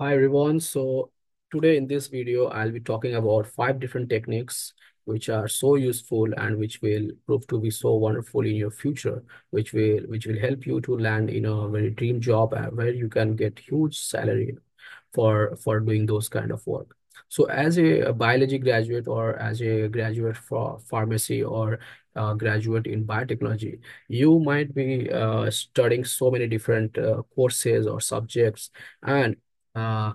Hi everyone. So today in this video, I'll be talking about five different techniques which are so useful and which will prove to be so wonderful in your future, which will which will help you to land in a very dream job uh, where you can get huge salary for for doing those kind of work. So as a, a biology graduate or as a graduate for pharmacy or uh, graduate in biotechnology, you might be uh, studying so many different uh, courses or subjects and uh,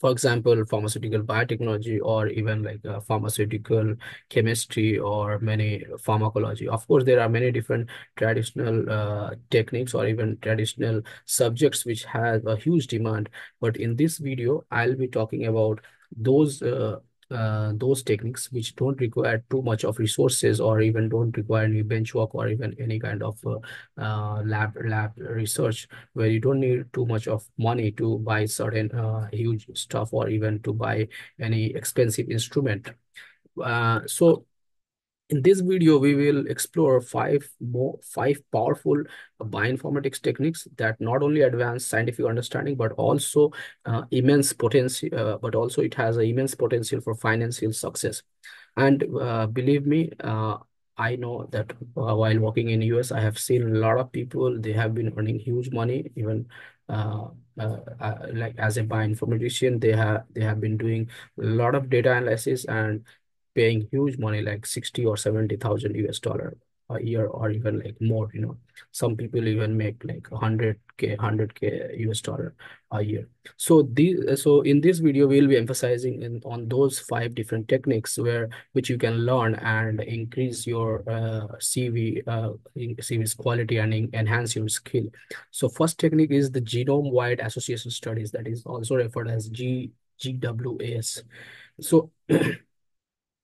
for example, pharmaceutical biotechnology or even like uh, pharmaceutical chemistry or many pharmacology. Of course, there are many different traditional uh, techniques or even traditional subjects which have a huge demand. But in this video, I'll be talking about those uh, uh, those techniques which don't require too much of resources or even don't require any bench work or even any kind of uh, uh, lab lab research where you don't need too much of money to buy certain uh, huge stuff or even to buy any expensive instrument. Uh, so in this video, we will explore five more five powerful bioinformatics techniques that not only advance scientific understanding but also uh, immense potential. Uh, but also it has an immense potential for financial success. And uh, believe me, uh, I know that uh, while working in US, I have seen a lot of people. They have been earning huge money, even uh, like as a bioinformatician, they have they have been doing a lot of data analysis and paying huge money like 60 or 70,000 US dollar a year or even like more, you know. Some people even make like 100k, 100k US dollar a year. So these so in this video we'll be emphasizing in on those five different techniques where which you can learn and increase your uh, CV uh, CV's quality and enhance your skill. So first technique is the genome wide association studies that is also referred as G GWAS. So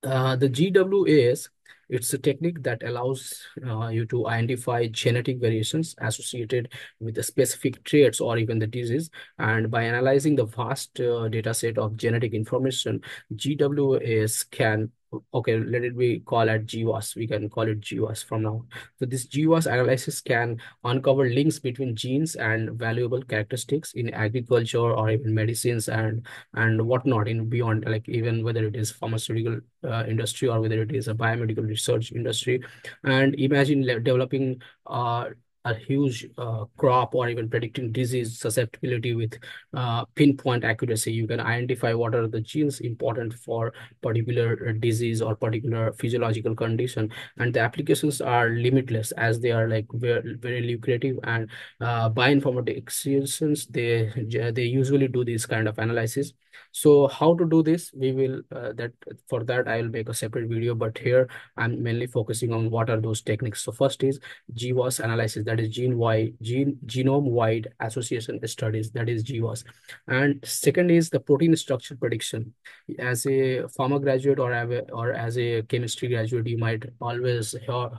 Uh, the GWAS, it's a technique that allows uh, you to identify genetic variations associated with the specific traits or even the disease. And by analyzing the vast uh, data set of genetic information, GWAS can okay, let it be called at GWAS. We can call it GWAS from now. So this GWAS analysis can uncover links between genes and valuable characteristics in agriculture or even medicines and and whatnot in beyond like even whether it is pharmaceutical uh, industry or whether it is a biomedical research industry. And imagine developing uh, a huge uh, crop or even predicting disease susceptibility with uh, pinpoint accuracy. You can identify what are the genes important for particular disease or particular physiological condition. And the applications are limitless as they are like very, very lucrative and uh, bioinformatics they they usually do this kind of analysis so how to do this we will uh, that for that i will make a separate video but here i'm mainly focusing on what are those techniques so first is GWAS analysis that is gene wide gene genome wide association studies that is GWAS and second is the protein structure prediction. As a pharma graduate or or as a chemistry graduate you might always hear,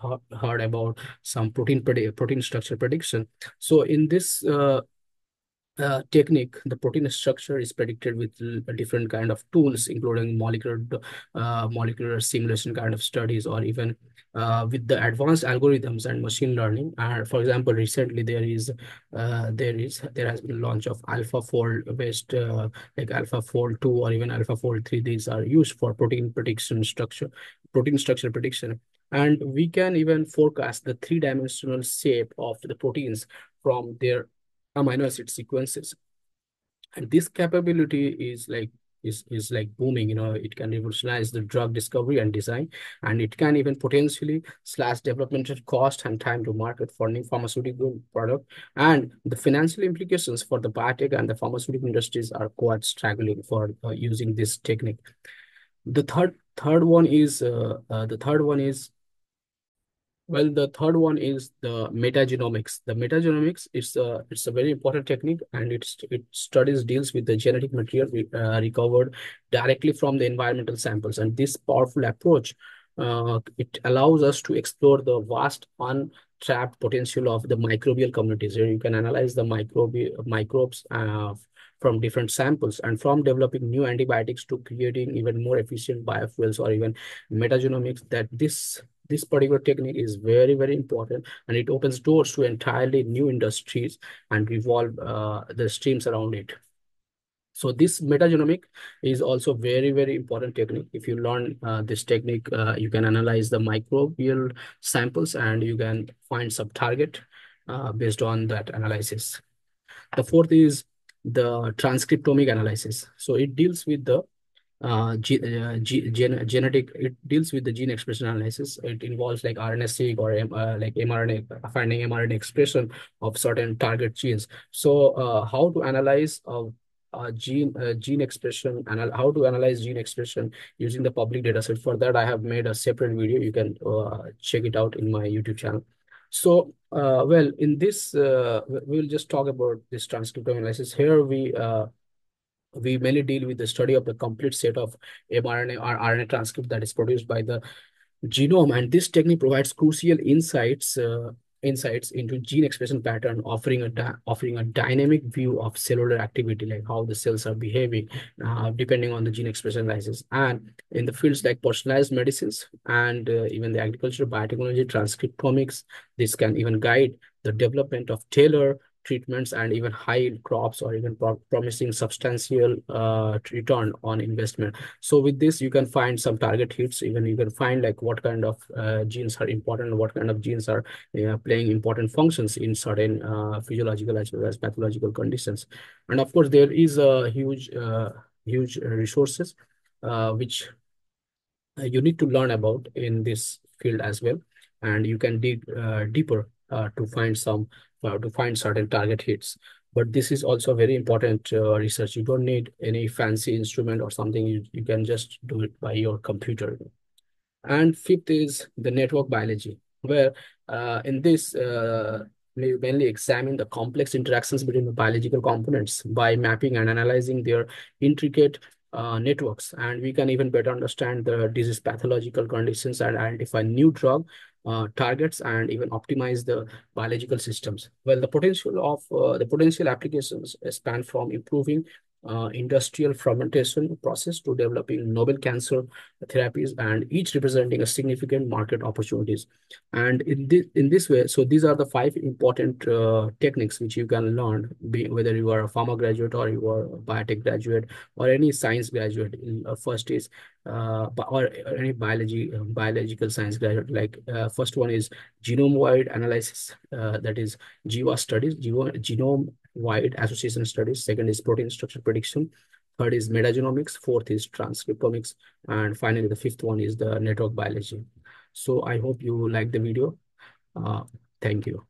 heard about some protein protein structure prediction. So in this uh, technique, the protein structure is predicted with different kind of tools, including molecular uh, molecular simulation kind of studies, or even uh, with the advanced algorithms and machine learning. And for example, recently there is uh, there is there has been launch of AlphaFold based uh, like AlphaFold two or even AlphaFold three. These are used for protein prediction structure, protein structure prediction. And we can even forecast the three-dimensional shape of the proteins from their amino acid sequences. And this capability is like is, is like booming, you know, it can revolutionize the drug discovery and design, and it can even potentially slash developmental cost and time to market for new pharmaceutical product. And the financial implications for the biotech and the pharmaceutical industries are quite struggling for uh, using this technique. The third third one is uh, uh, the third one is well, the third one is the metagenomics. The metagenomics is a it's a very important technique, and it's it studies deals with the genetic material uh, recovered directly from the environmental samples. And this powerful approach, uh, it allows us to explore the vast untapped potential of the microbial communities. Here you can analyze the microbe microbes uh, from different samples and from developing new antibiotics to creating even more efficient biofuels or even metagenomics that this this particular technique is very very important and it opens doors to entirely new industries and revolve uh, the streams around it So this metagenomic is also very, very important technique. If you learn uh, this technique, uh, you can analyze the microbial samples and you can find some target uh, based on that analysis. The fourth is the transcriptomic analysis. So it deals with the uh, ge uh, ge gen genetic, it deals with the gene expression analysis. It involves like RNA-seq or uh, like mRNA, finding mRNA expression of certain target genes. So uh, how to analyze uh, uh, gene uh, gene expression and how to analyze gene expression using the public data set. For that, I have made a separate video. You can uh, check it out in my YouTube channel. So, uh, well, in this, uh, we'll just talk about this transcriptome analysis. Here we uh, we mainly deal with the study of the complete set of mRNA or RNA transcript that is produced by the genome, and this technique provides crucial insights uh, insights into gene expression pattern, offering a offering a dynamic view of cellular activity, like how the cells are behaving, uh, depending on the gene expression analysis. And in the fields like personalized medicines and uh, even the agriculture, biotechnology, transcriptomics, this can even guide the development of tailored treatments and even high crops or even pro promising substantial uh, return on investment. So with this, you can find some target hits. Even you can find like what kind of uh, genes are important, what kind of genes are uh, playing important functions in certain uh, physiological as well as pathological conditions. And of course, there is a huge, uh, huge resources uh, which you need to learn about in this field as well. And you can dig deeper to find some uh, to find certain target hits. But this is also very important uh, research. You don't need any fancy instrument or something. You, you can just do it by your computer. And fifth is the network biology, where uh, in this, uh, we mainly examine the complex interactions between the biological components by mapping and analyzing their intricate uh, networks. And we can even better understand the disease pathological conditions and identify new drug uh, targets and even optimize the biological systems. Well, the potential of uh, the potential applications span from improving uh, industrial fermentation process to developing novel cancer therapies and each representing a significant market opportunities. And in this, in this way, so these are the five important uh, techniques which you can learn, be, whether you are a pharma graduate or you are a biotech graduate or any science graduate. Uh, first is uh, or any biology uh, biological science graduate like uh, first one is genome wide analysis uh, that is GWAS studies genome wide association studies. Second is protein structure prediction. Third is metagenomics. Fourth is transcriptomics. And finally, the fifth one is the network biology. So I hope you like the video. Uh, thank you.